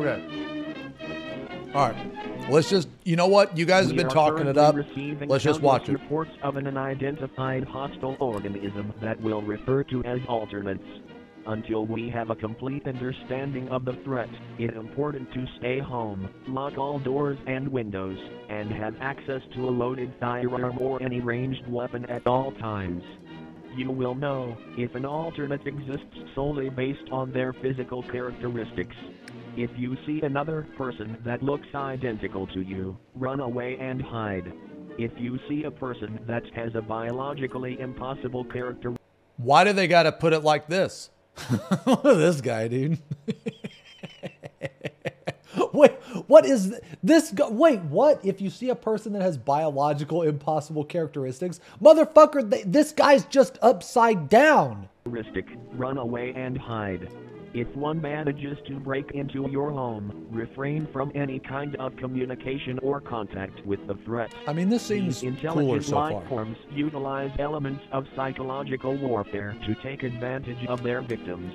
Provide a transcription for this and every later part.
Okay. All right. Let's just, you know what? You guys have been talking it up. Let's just watch it. reports of an unidentified hostile organism that we'll refer to as alternates. Until we have a complete understanding of the threat, it's important to stay home, lock all doors and windows, and have access to a loaded firearm or any ranged weapon at all times. You will know if an alternate exists solely based on their physical characteristics. If you see another person that looks identical to you, run away and hide. If you see a person that has a biologically impossible character, Why do they got to put it like this? Look at this guy, dude. wait, what is th- this? Go- wait, what? If you see a person that has biological impossible characteristics, motherfucker, they, this guy's just upside down. run away and hide. If one manages to break into your home, refrain from any kind of communication or contact with the threat. I mean, this seems These intelligent so life far. forms utilize elements of psychological warfare to take advantage of their victims.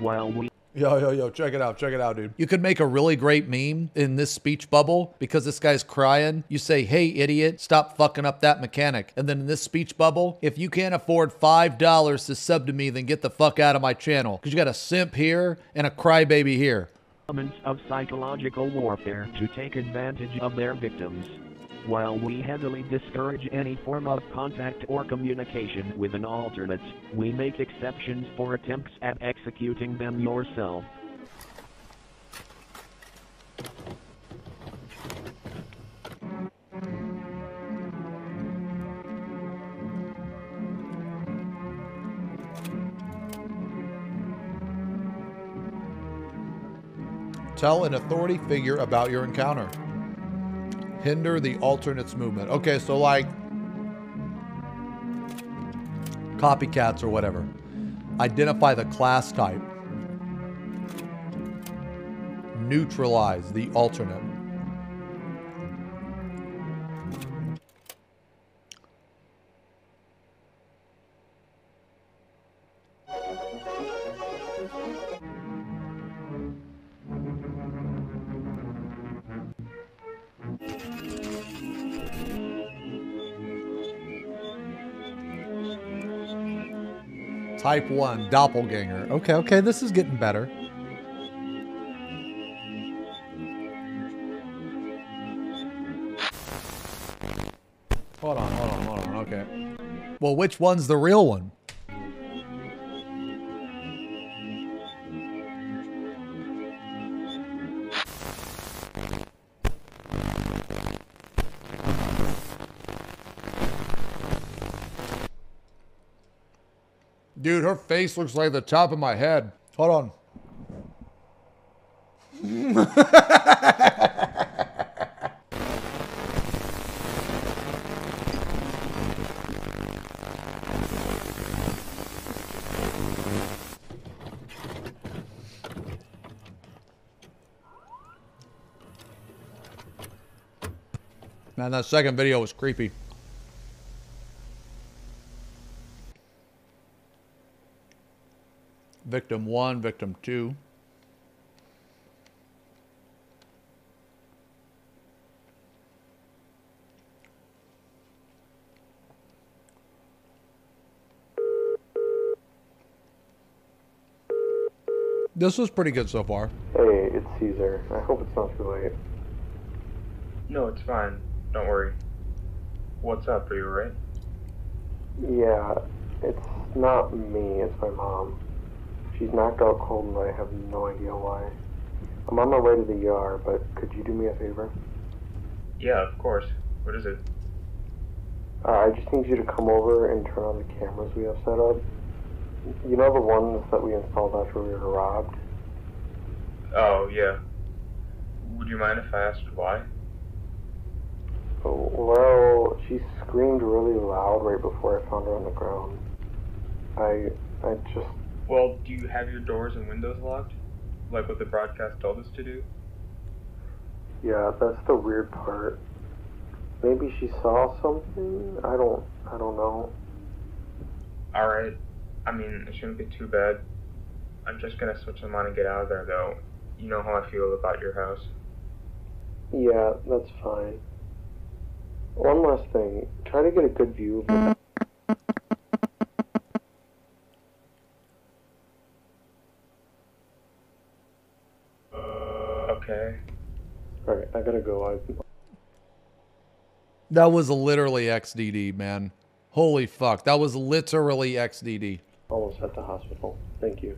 While we Yo, yo, yo, check it out, check it out, dude. You could make a really great meme in this speech bubble because this guy's crying. You say, hey, idiot, stop fucking up that mechanic. And then in this speech bubble, if you can't afford $5 to sub to me, then get the fuck out of my channel. Because you got a simp here and a crybaby here. elements of psychological warfare to take advantage of their victims. While we heavily discourage any form of contact or communication with an alternate, we make exceptions for attempts at executing them yourself. Tell an authority figure about your encounter. Hinder the alternates movement. Okay, so like copycats or whatever. Identify the class type. Neutralize the alternate. Type 1, doppelganger. Okay, okay, this is getting better. Hold on, hold on, hold on. Okay. Well, which one's the real one? Dude, her face looks like the top of my head. Hold on. Man, that second video was creepy. Victim one, victim two. This was pretty good so far. Hey, it's Caesar. I hope it's not too late. No, it's fine. Don't worry. What's up? Are you alright? Yeah, it's not me, it's my mom. She's knocked out cold and I have no idea why. I'm on my way to the ER, but could you do me a favor? Yeah, of course. What is it? Uh, I just need you to come over and turn on the cameras we have set up. You know the ones that we installed after we were robbed? Oh, yeah. Would you mind if I asked why? Well, she screamed really loud right before I found her on the ground. I, I just, Well, do you have your doors and windows locked? Like what the broadcast told us to do? yeah, that's the weird part. Maybe she saw something? I don't, I don't know. Alright. I mean, it shouldn't be too bad. I'm just gonna switch them on and get out of there, though. you know how I feel about your house. Yeah, that's fine. One last thing. Try to get a good view of the Okay. I gotta go. I That was literally XDD, man. Holy fuck. That was literally XDD. almost at the hospital. Thank you.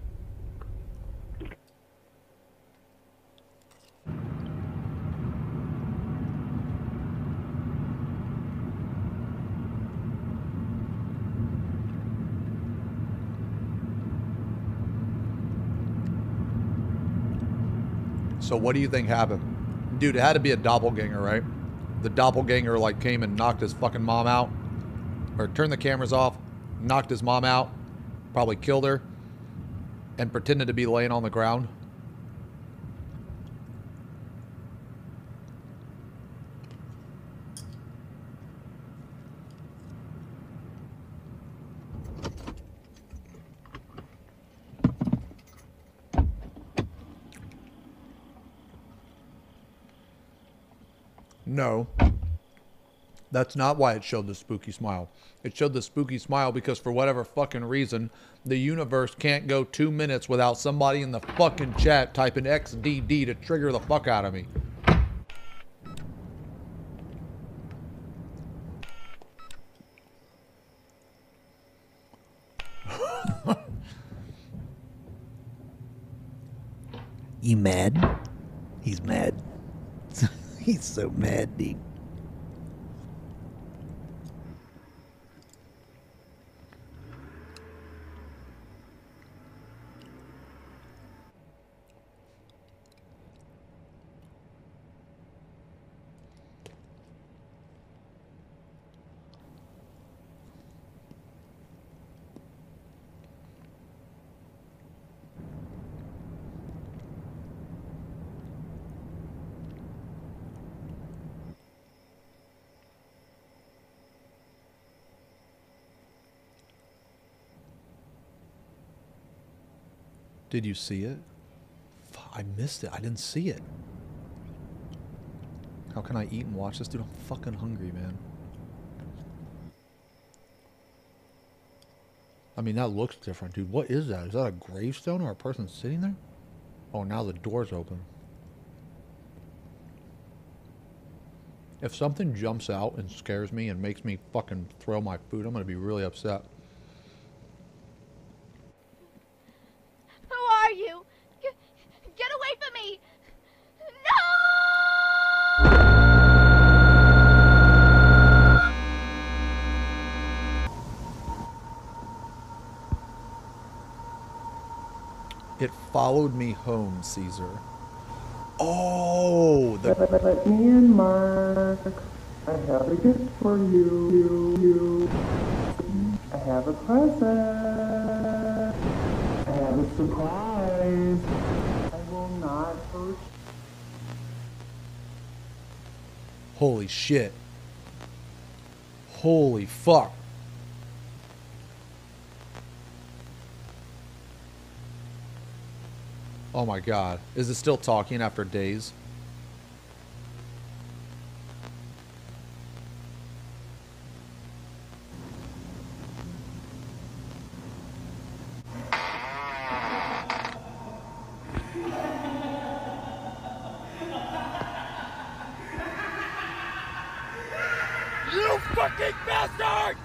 So what do you think happened? Dude, it had to be a doppelganger, right? The doppelganger like came and knocked his fucking mom out. Or turned the cameras off, knocked his mom out, probably killed her, and pretended to be laying on the ground. No. That's not why it showed the spooky smile. It showed the spooky smile because for whatever fucking reason, the universe can't go two minutes without somebody in the fucking chat typing XDD to trigger the fuck out of me. You mad? He's mad. He's so mad. Did you see it? I missed it. I didn't see it. How can I eat and watch this? Dude, I'm fucking hungry, man. I mean, that looks different, dude. What is that? Is that a gravestone or a person sitting there? Oh, now the door's open. If something jumps out and scares me and makes me fucking throw my food, I'm gonna be really upset. It followed me home, Caesar. Oh, the Let me in, Mark. I have a gift for you. you, you. I have a present. I have a surprise. I will not hurt holy shit. Holy fuck. Oh my god. Is it still talking after days? If you'd like to make a call, please hang up and try again.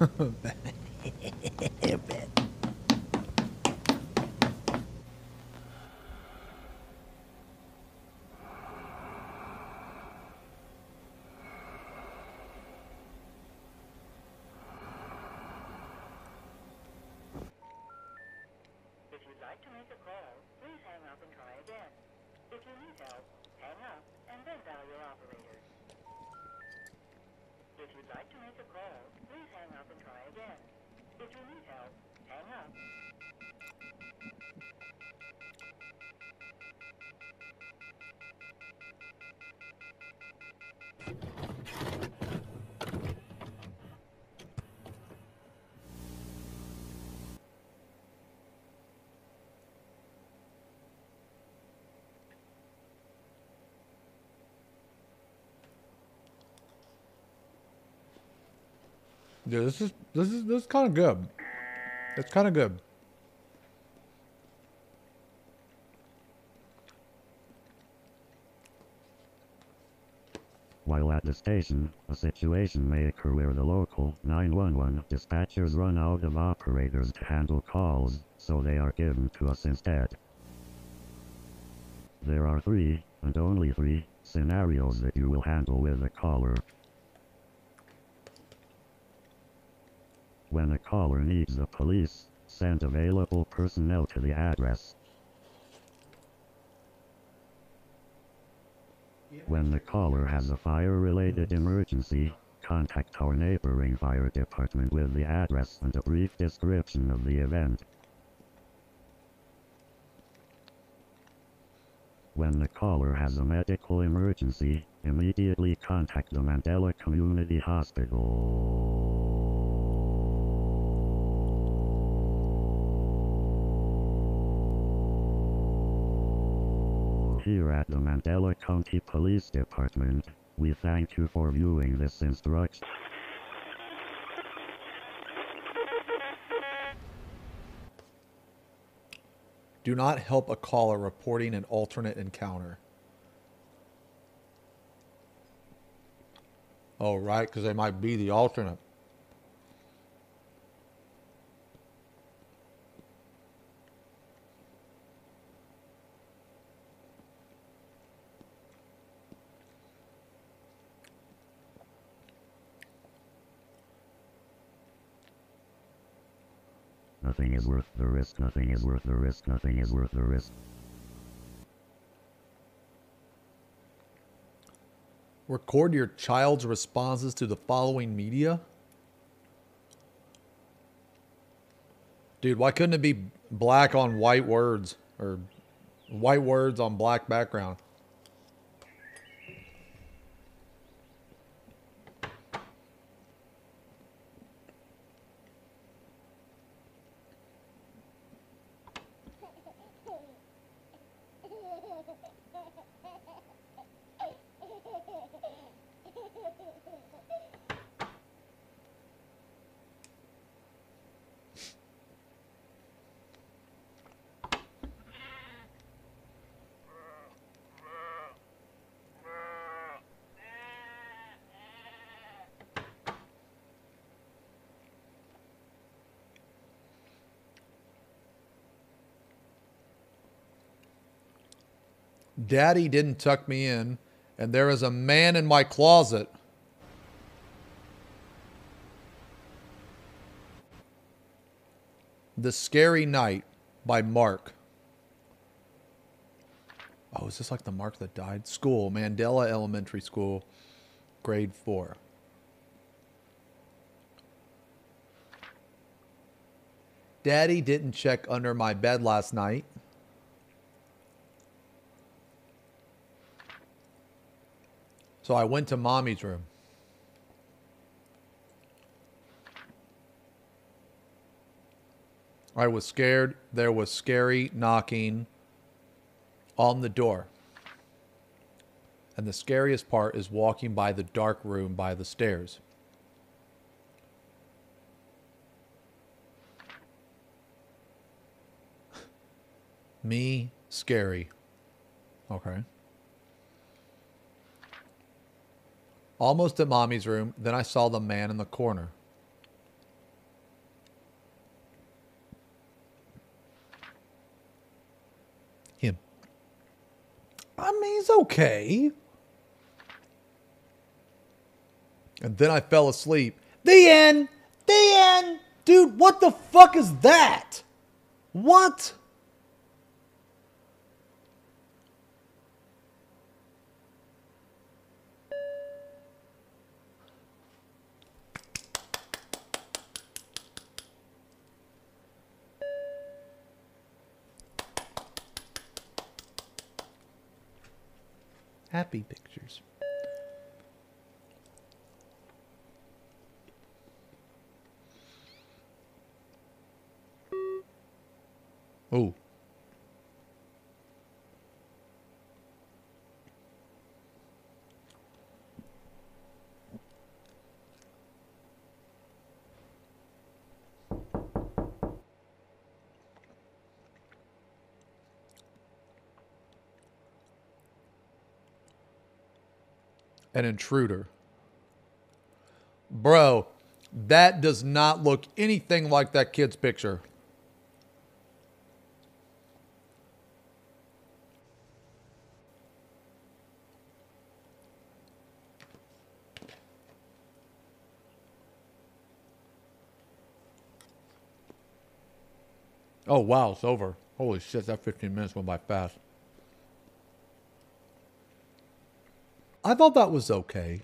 If you need help, hang up and then dial your operator. If you'd like to make a call, please hang up and try again. If you need help, hang up. Yeah, this is this is this is kind of good. It's kind of good. While at the station, a situation may occur where the local 911 dispatchers run out of operators to handle calls, so they are given to us instead. There are three, and only three, scenarios that you will handle with a caller. When a caller needs the police, send available personnel to the address. When the caller has a fire-related emergency, contact our neighboring fire department with the address and a brief description of the event. When the caller has a medical emergency, immediately contact the Mandela Community Hospital. Here at the Mandela County Police Department, we thank you for viewing this instruction. Do not help a caller reporting an alternate encounter. Oh, right, because they might be the alternate. Nothing is worth the risk, nothing is worth the risk, nothing is worth the risk. Record your child's responses to the following media. Dude, why couldn't it be black on white words or white words on black background? Daddy didn't tuck me in, and there is a man in my closet. The Scary Night by Mark. Oh, is this like the Mark that died? School, Mandela Elementary School, grade four. Daddy didn't check under my bed last night. So I went to mommy's room. I was scared. There was scary knocking on the door. And the scariest part is walking by the dark room by the stairs. Me, scary. Okay. Almost at mommy's room, then I saw the man in the corner. Him. I mean, he's okay. And then I fell asleep. The end. The end. Dude, what the fuck is that? What? Happy pictures. Oh. An intruder. Bro, that does not look anything like that kid's picture. Oh, wow, it's over. Holy shit, that 15 minutes went by fast. I thought that was okay.